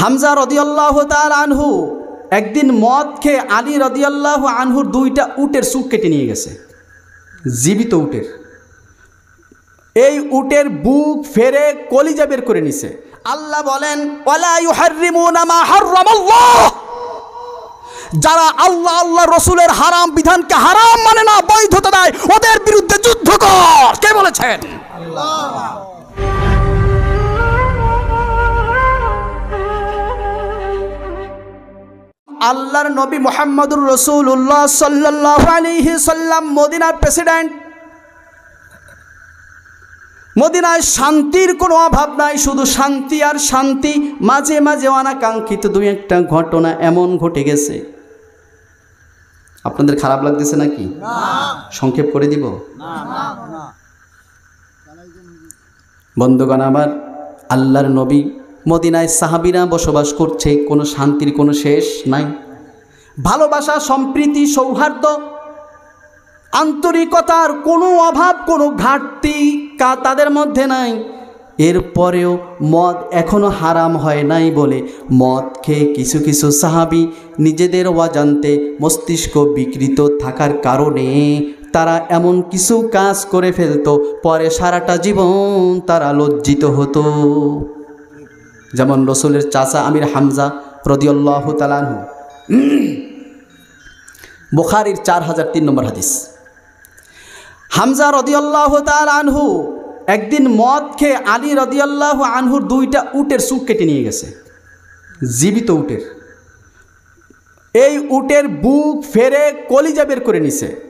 হামজা রদিয়াল্লাহ তার আনহু একদিন মদ খেয়ে আলী রদিয়াল্লাহ আনহুর দুইটা উটের সুখ কেটে নিয়ে গেছে। জীবিত উটের। এই উটের বুক ফেরে কলিজা বের করে নিছে। আল্লাহ বলেন যারা আল্লাহ আল্লাহ রসুলের হারাম বিধানকে হারাম মানে না, বৈধতা দেয়, ওদের বিরুদ্ধে যুদ্ধ কর। কে বলেছেন? আল্লাহর নবী মোহাম্মদুর রসুল্লাহ সাল্লাহ আলিহি সাল্লাম মদিনার প্রেসিডেন্ট। মদিনায় শান্তির কোনো অভাব নাই শুধু শান্তি আর শান্তি। মাঝে মাঝে অনাকাঙ্ক্ষিত দুই একটা ঘটনা এমন ঘটে গেছে। আপনাদের খারাপ লাগতেছে নাকি? সংক্ষেপ করে দিব? বন্ধুগণ আমার আল্লাহর নবী মদিনায় সাহাবিরা বসবাস করছে, কোনো শান্তির কোনো শেষ নাই। ভালোবাসা, সম্প্রীতি, সৌহার্দ্য, আন্তরিকতার কোনো অভাব, কোনো ঘাটতি কা তাদের মধ্যে নাই। এরপরেও মদ এখনও হারাম হয় নাই বলে মদ খেয়ে কিছু কিছু সাহাবি নিজেদের অজান্তে মস্তিষ্ক বিকৃত থাকার কারণে তারা এমন কিছু কাজ করে ফেলতো, পরে সারাটা জীবন তারা লজ্জিত হতো। যেমন রসুলের চাচা আমির হামজা রদিউল্লাহ তালানহু বুখারির চার হাজার তিন নম্বর হাদিস। হামজা রদিয়াল্লাহ তাল আনহু একদিন মদ খেয়ে আলী রদিয়াল্লাহ আনহুর দুইটা উটের সুখ কেটে নিয়ে গেছে। জীবিত উটের। এই উটের বুক ফেরে কলিজা বের করে নিছে।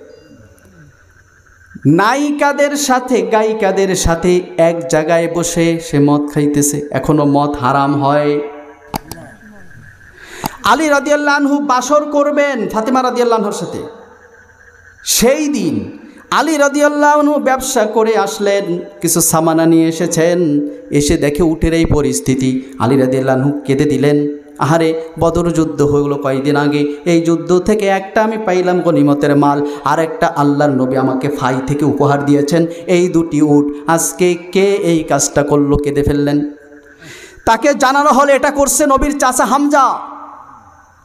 নায়িকাদের সাথে, গায়িকাদের সাথে এক জায়গায় বসে সে মদ খাইতেছে। এখনও মদ হারাম হয়। আলী রাদিয়াল্লাহু বাসর করবেন ফাতেমা রাদিয়াল্লাহর সাথে। সেই দিন আলী রাদিয়াল্লাহু ব্যবসা করে আসলেন, কিছু সামানা নিয়ে এসেছেন। এসে দেখে উঠের এই পরিস্থিতি। আলী রাদিয়াল্লাহু কেঁদে দিলেন। আহারে, বদর যুদ্ধ হলো কয়েকদিন আগে। এই যুদ্ধ থেকে একটা আমি পাইলাম গনিমতের মাল আর একটা আল্লাহর নবী আমাকে ফাই থেকে উপহার দিয়েছেন। এই দুটি উট, আজকে কে এই কাজটা করল, কেঁদে ফেললেন। তাকে জানানো হলে, এটা করছে নবীর চাচা হামজা।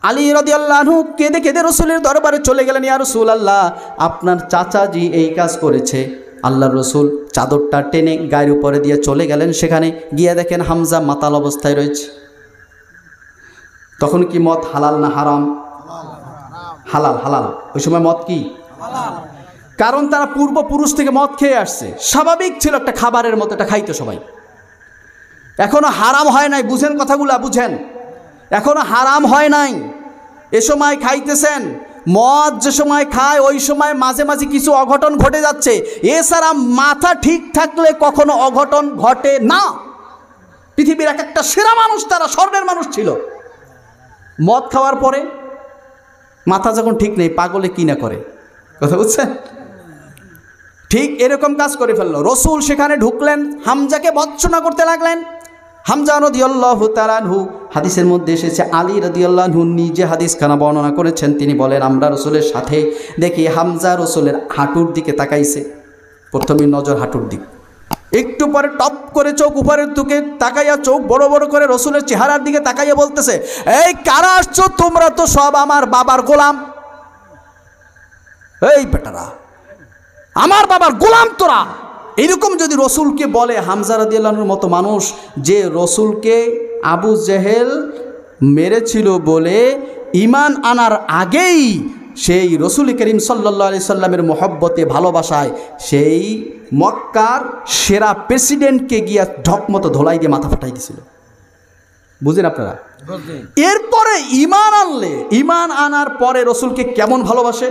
আলী রদিয়াল্লাহু কেঁদে কেঁদে রসুলের দরবারে চলে গেলেন, ইয়া রসুল আল্লাহ আপনার চাচাজি এই কাজ করেছে। আল্লাহ রসুল চাদরটা টেনে গায়ের উপরে দিয়ে চলে গেলেন, সেখানে গিয়ে দেখেন হামজা মাতাল অবস্থায় রয়েছে। তখন কি মদ হালাল না হারাম? হালাল হালাল। ওই সময় মদ কি? কারণ তারা পূর্বপুরুষ থেকে মদ খেয়ে আসছে। স্বাভাবিক ছিল একটা খাবারের মতো, এটা খাইতো সবাই। এখনও হারাম হয় নাই, বুঝেন কথাগুলা, বুঝেন। এখনও হারাম হয় নাই। এ সময় খাইতেছেন, মদ যে সময় খায়, ওই সময় মাঝে মাঝে কিছু অঘটন ঘটে যাচ্ছে। এছাড়া মাথা ঠিক থাকলে কখনো অঘটন ঘটে না। পৃথিবীর এক একটা সেরা মানুষ তারা, স্বর্ণের মানুষ ছিল। মদ খাওয়ার পরে মাথা যখন ঠিক নেই, পাগলে কি না করে? কথা বুঝছেন? ঠিক এরকম কাজ করে ফেলল। রসুল সেখানে ঢুকলেন, হামজাকে বৎসনা করতে লাগলেন। হামজা রদিয়াল্লাহ তালানহু হাদিসের মধ্যে এসেছে, আলী রদিয়াল্লাহু নিজে হাদিস খানা বর্ণনা করেছেন। তিনি বলেন, আমরা রসুলের সাথে দেখি হামজা রসুলের হাঁটুর দিকে তাকাইছে। প্রথমে নজর হাঁটুর দিক। একটু পরে টপ করে চোখ উপরের দিকে তাকাইয়া চোখ বড় বড় করে রসুলের চেহারার দিকে তাকাইয়া বলতেছে, এই কারা আসছো? তোমরা তো সব আমার বাবার গোলাম। এই বেটারা, আমার বাবার গোলাম তোরা। এরকম যদি রসুলকে বলে হামজা রাদিয়াল্লাহর মতো মানুষ, যে রসুলকে আবু জেহেল মেরেছিল বলে ইমান আনার আগেই সেই রসুল করিম সাল্লা সাল্লামের মোহব্বতে, ভালোবাসায় সেই মক্কার সেরা প্রেসিডেন্টকে গিয়া ঢকমতো ধোলাই দিয়ে মাথা ফাটাই দিছিল। বুঝেন আপনারা? এরপরে ইমান আনলে ইমান আনার পরে রসুলকে কেমন ভালোবাসে?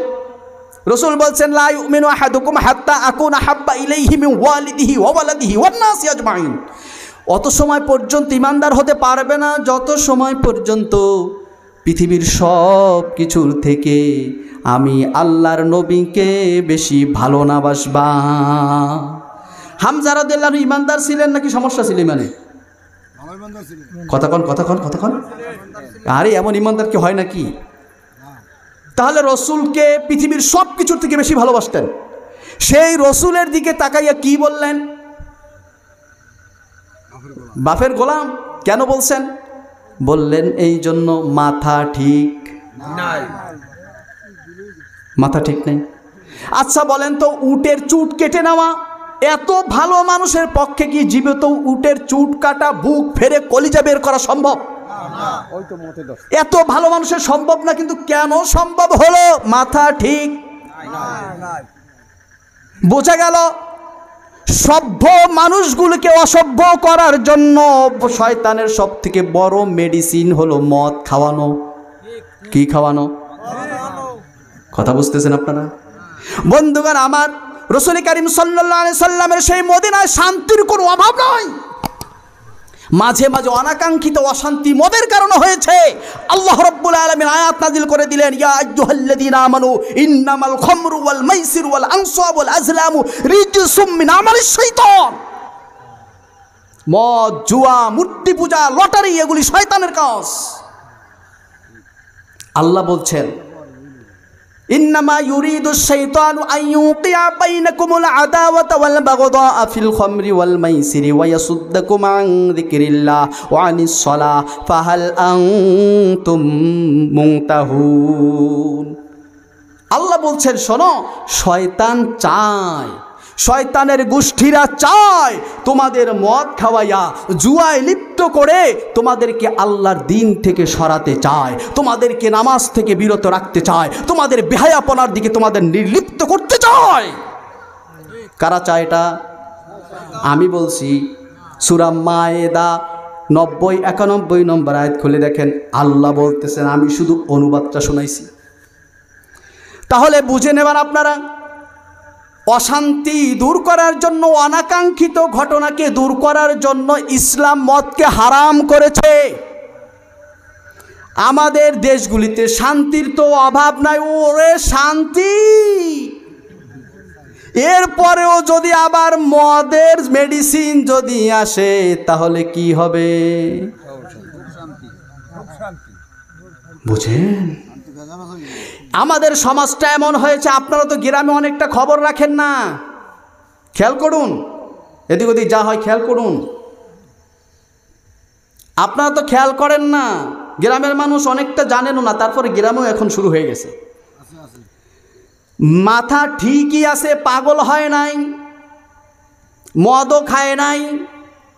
রসুল বলছেন, লা ইউমিনু আহাদুকুম হাত্তা আকুনা হাব্বা ইলাইহি মিন ওয়ালিদিহি ওয়া নাসি অত সময় পর্যন্ত ইমানদার হতে পারবে না, যত সময় পর্যন্ত পৃথিবীর সব কিছুর থেকে আমি আল্লাহর নবীকে বেশি ভালো না বাসবা। হামজা রাদিয়াল্লাহু ইমানদার ছিলেন নাকি সমস্যা ছিল ইমানে? কথাক্ষণ কথাক্ষণ কথাক্ষণ আরে এমন ইমানদার কি হয় নাকি? তাহলে রসুলকে পৃথিবীর সব কিছুর থেকে বেশি ভালোবাসতেন। সেই রসুলের দিকে তাকাইয়া কি বললেন? বাফের গোলাম। কেন বলছেন? বললেন এই জন্য মাথা ঠিক নাই। মাথা ঠিক নেই? আচ্ছা বলেন তো উটের চুট কেটে নেওয়া এত ভালো মানুষের পক্ষে কি জীবিত উটের চুট কাটা বুক ফেরে কলিজা বের করা সম্ভব? এত ভালো মানুষের সম্ভব না কিন্তু কেন সম্ভব হলো? মাথা ঠিক বোঝা গেল সভ্য মানুষগুলোকে অসভ্য করার জন্য শয়তানের সব থেকে বড় মেডিসিন হলো মদ খাওয়ানো। কি খাওয়ানো? কথা বুঝতেছেন আপনারা? বন্ধুগণ, আমার রসুল করিম সাল্লাহ সাল্লামের সেই মদিনায় শান্তির কোনো অভাব নয় মাঝে মাঝে অনাকাঙ্ক্ষিত অশান্তি মদের কারণে হয়েছে। আল্লাহ রব্বুল আলমিন আয়াত নাজিল করে দিলেন, ইয়া মদ, জুয়া, মূর্তি পূজা, লটারি, এগুলি শয়তানের কাজ। আল্লাহ বলছেন إنما يريد الشيطان أن يوقع بينكم العداوة والبغضاء في الخمر والميسر ويصدكم عن ذكر الله وعن الصلاة فهل أنتم منتهون আল্লাহ বলছেন শোনো শয়তান চায় শয়তানের গোষ্ঠীরা চায় তোমাদের মদ খাওয়াইয়া জুয়ায় লিপ্ত করে তোমাদেরকে আল্লাহর দিন থেকে সরাতে চায়, তোমাদেরকে নামাজ থেকে বিরত রাখতে চায়, তোমাদের বেহায়াপনার দিকে তোমাদের নির্লিপ্ত করতে চায়। কারা চায় এটা? আমি বলছি সুরাম মায়েদা নব্বই একানব্বই নম্বর আয়াত খুলে দেখেন, আল্লাহ বলতেছেন, আমি শুধু অনুবাদটা শোনাইছি। তাহলে বুঝে নেবেন আপনারা অশান্তি দূর করার জন্য অনাকাঙ্ক্ষিত ঘটনাকে দূর করার জন্য ইসলাম মতকে হারাম করেছে। আমাদের দেশগুলিতে শান্তির তো অভাব নাই ওরে শান্তি! এরপরেও যদি আবার মদের মেডিসিন যদি আসে তাহলে কি হবে? বুঝেন? আমাদের সমাজটা এমন হয়েছে, আপনারা তো গ্রামে অনেকটা খবর রাখেন না। খেয়াল করুন, এদিক ওদিক যা হয় খেয়াল করুন। আপনারা তো খেয়াল করেন না, গ্রামের মানুষ অনেকটা জানেনও না, তারপরে গ্রামেও এখন শুরু হয়ে গেছে। মাথা ঠিকই আছে, পাগল হয় নাই, মদও খায় নাই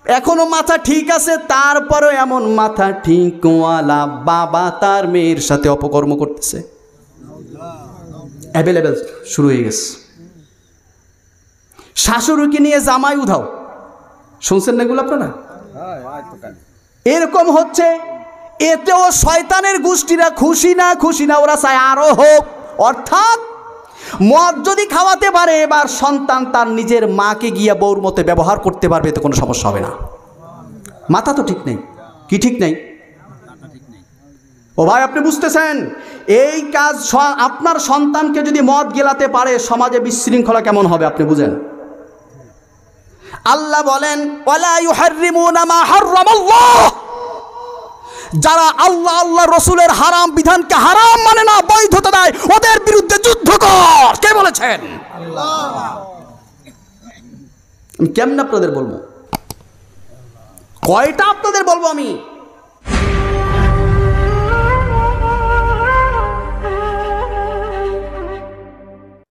এখনও মাথা ঠিক আছে, তারপরেও এমন মাথা ঠিকওয়ালা বাবা তার মেয়ের সাথে অপকর্ম করতেছে। অ্যাভেলেবেল শুরু হয়ে গেছে। শাশুড়িকে নিয়ে জামাই উধাও। শুনছেন না এগুলো আপনারা? এরকম হচ্ছে, এতেও শয়তানের গোষ্ঠীরা খুশি না খুশি না, ওরা চায় আরও হোক, অর্থাৎ মদ যদি খাওয়াতে পারে, এবার সন্তান তার নিজের মাকে গিয়ে বউর মতো ব্যবহার করতে পারবে, এতে কোনো সমস্যা হবে না। মাথা তো ঠিক নেই। কি ঠিক নেই? ও ভাই, আপনি বুঝতেছেন? এই কাজ আপনার সন্তানকে যদি মদ গেলাতে পারে, সমাজে বিশৃঙ্খলা কেমন হবে, আপনি বুঝেন? আল্লাহ বলেন যারা আল্লাহ আল্লাহ রসুলের হারাম বিধানকে হারাম মানে না, বৈধতা দেয়, ওদের বলেছেন আমি কেমন আপনাদের বলব? কয়টা আপনাদের বলব আমি?